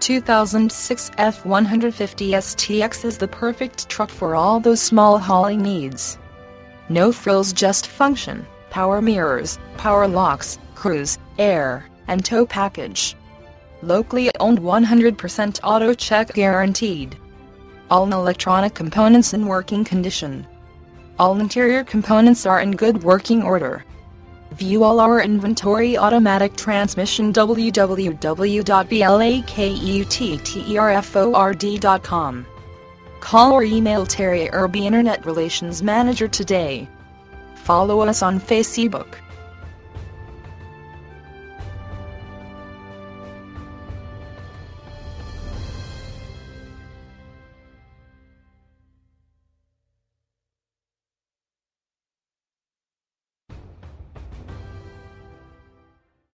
2006 F150 STX is the perfect truck for all those small hauling needs. No frills just function, power mirrors, power locks, cruise, air, and tow package. Locally owned 100% AutoCheck guaranteed. All electronic components in working condition. All interior components are in good working order. View all our inventory automatic transmission www.blakeutterford.com. Call or email Terri Irby Internet Relations Manager today. Follow us on Facebook.